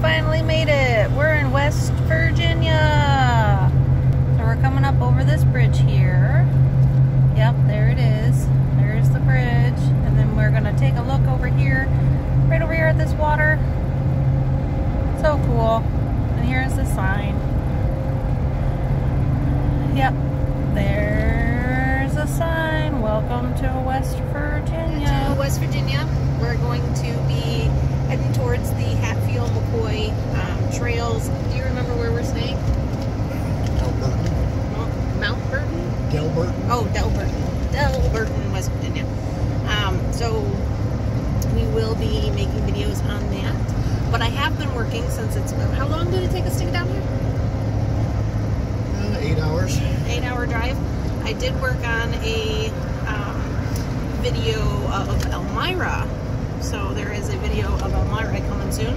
finally made it. We're in West Virginia. So we're coming up over this bridge here. Yep, there it is. There's the bridge. And then we're going to take a look over here, right over here at this water. So cool. And here's the sign. Yep, there's a sign. Welcome to West Virginia. To West Virginia, we're going to be heading towards the Hatfield McCoy um, trails. Do you remember where we're staying? Delbarton. Mount Burton? Delbarton. Oh, Delbarton. Delbarton, West Virginia. Um, so we will be making videos on that. But I have been working since it's. How long did it take us to get down here? Uh, eight hours. Eight hour drive. I did work on a um, video of Elmira. So there is a video of Elmira coming soon.